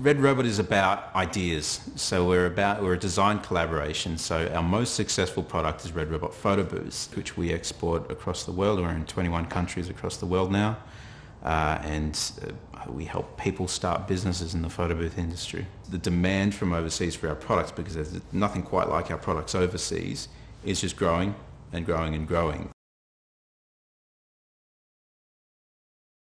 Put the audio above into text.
Red Robot is about ideas. So we're about we're a design collaboration. So our most successful product is Red Robot Photo Booths, which we export across the world. We're in 21 countries across the world now, uh, and uh, we help people start businesses in the photo booth industry. The demand from overseas for our products, because there's nothing quite like our products overseas, is just growing and growing and growing.